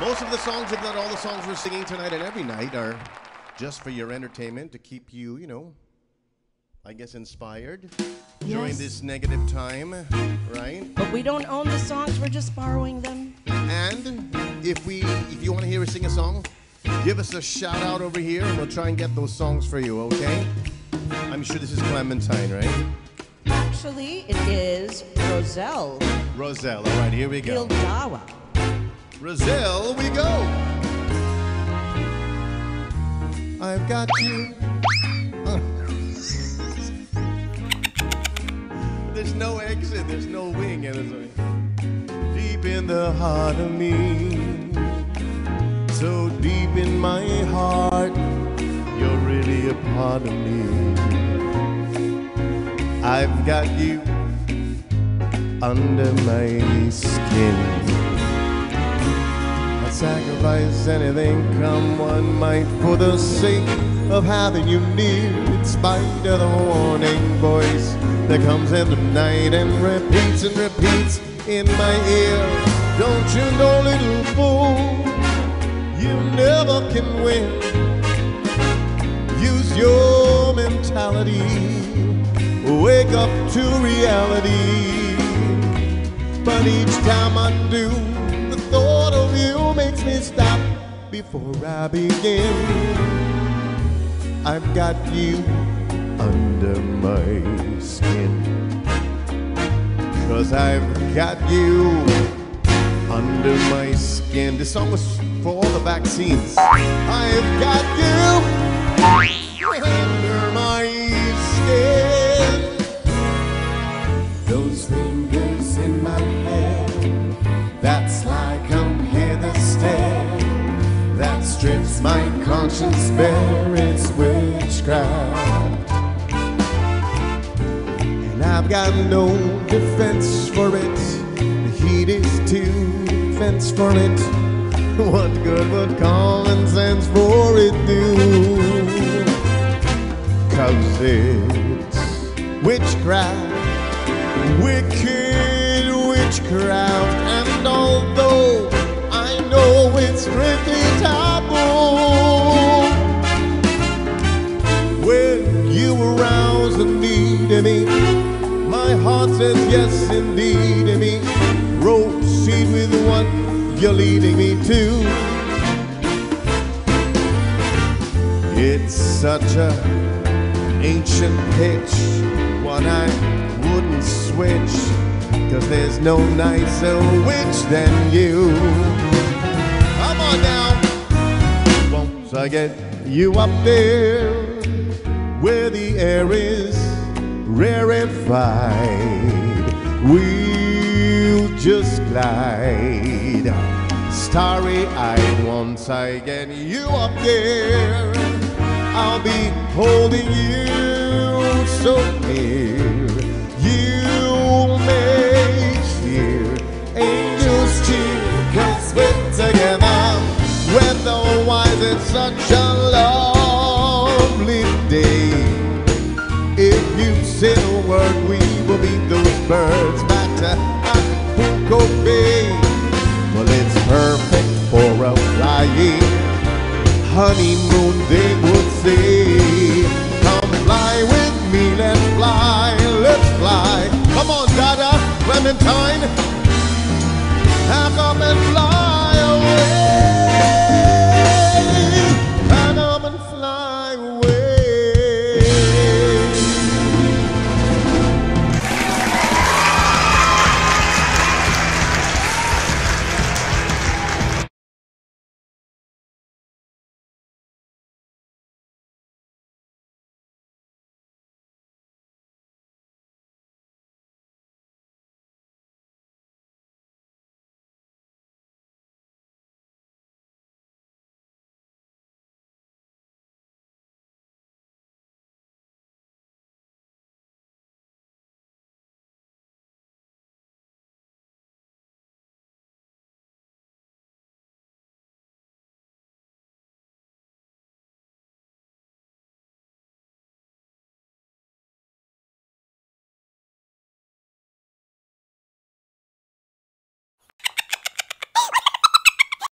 Most of the songs, if not all the songs we're singing tonight and every night, are just for your entertainment to keep you, you know, I guess inspired during this negative time, right? But we don't own the songs, we're just borrowing them. And if we, if you want to hear us sing a song, give us a shout out over here, and we'll try and get those songs for you. Okay? I'm sure this is Clementine, right? Actually, it is Roselle Roselle. All right, here we go. Gildawa. Roselle, we go. I've got you. there's no exit, there's no wing, and deep in the heart of me, so deep in my heart, you're really a part of me. I've got you under my skin. Sacrifice anything, come one might, for the sake of having you near. In spite of the warning voice that comes in the night and repeats and repeats in my ear. Don't you know, little fool, you never can win. Use your mentality, wake up to reality. But each time I do, me stop before I begin. I've got you under my skin. Cause I've got you under my skin. This song was for all the vaccines. I've got you under my conscience bare, it's witchcraft. And I've got no defense for it. The heat is too defense for it. What good would common sense for it do? Cause it's witchcraft wicked witchcraft. And although I know it's my heart says yes indeed in me. Proceed with what you're leading me to. It's such a ancient pitch, one I wouldn't switch, cause there's no nicer witch than you. Come on now, once I get you up there, where the air is rarefied, we'll just glide. Starry eyed, once I get you up there, I'll be holding you so near. Honeymoon, they would say. Come fly with me, let's fly, let's fly. Come on, Dada, Clementine, pack up and fly.